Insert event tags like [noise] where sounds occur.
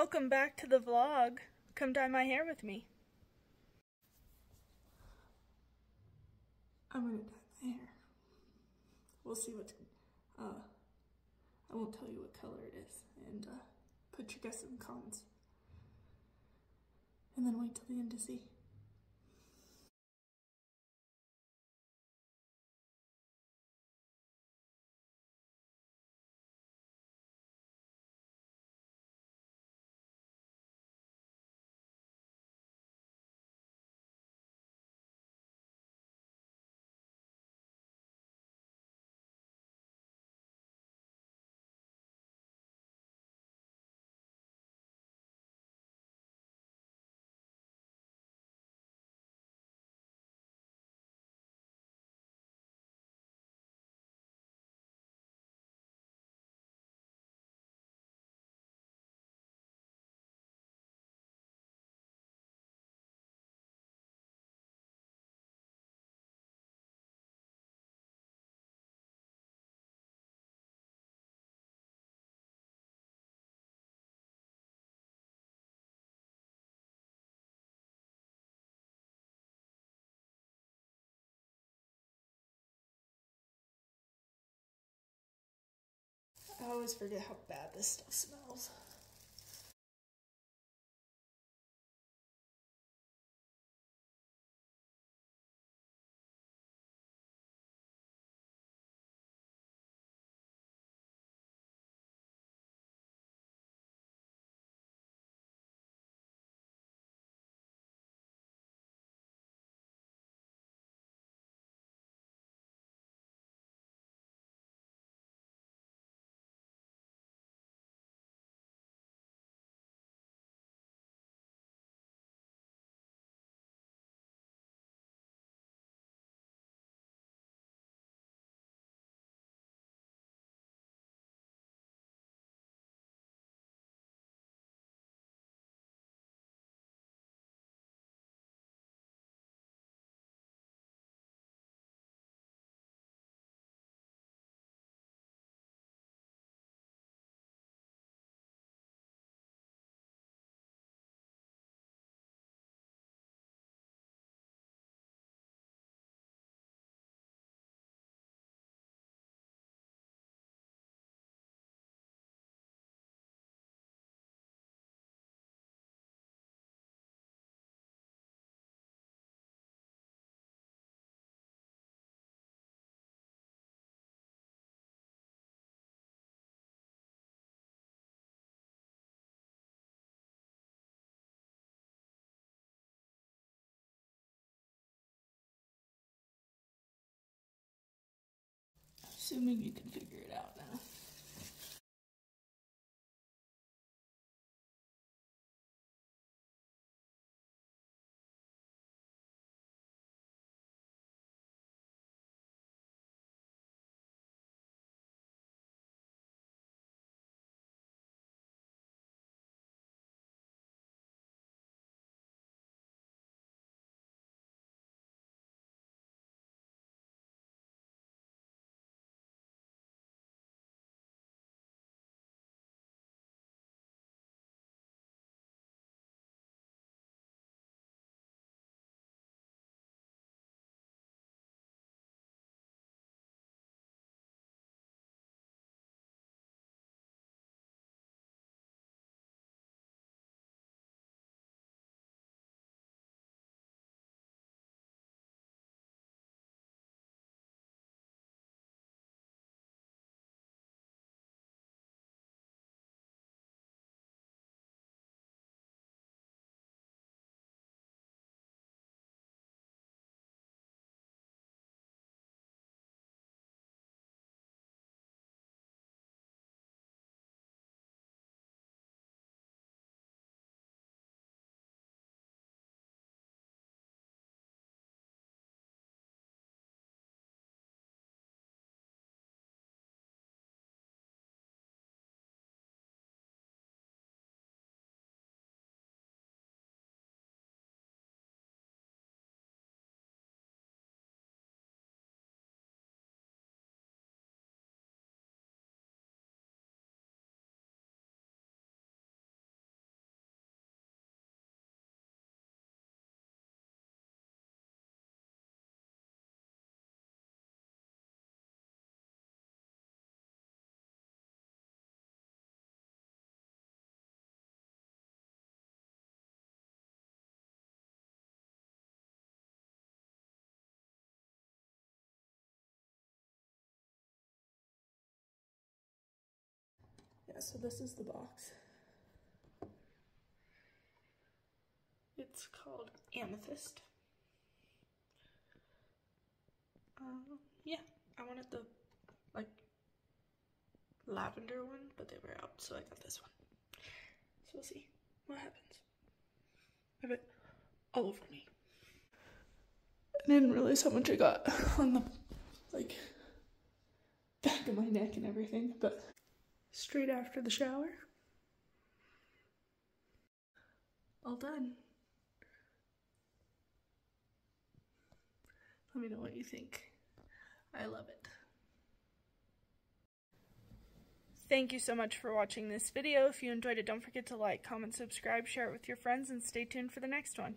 welcome back to the vlog. Come dye my hair with me. I'm gonna dye my hair. We'll see what, uh, I won't tell you what color it is, and uh, put your guess in the comments. And then wait till the end to see. I always forget how bad this stuff smells. Assuming you can figure it so this is the box. It's called Amethyst. Um, yeah, I wanted the like lavender one, but they were out, so I got this one. So we'll see what happens. I have it all over me. I didn't realize how much I got [laughs] on the like back of my neck and everything, but straight after the shower. All done. Let me know what you think. I love it. Thank you so much for watching this video. If you enjoyed it, don't forget to like, comment, subscribe, share it with your friends, and stay tuned for the next one.